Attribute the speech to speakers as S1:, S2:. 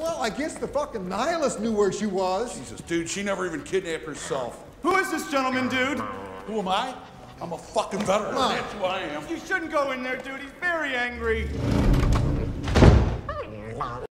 S1: Well, I guess the fucking nihilist knew where she was.
S2: Jesus, dude, she never even kidnapped herself.
S3: Who is this gentleman, dude?
S2: Who am I? I'm a fucking veteran. That's who I am.
S3: You shouldn't go in there, dude. He's very angry.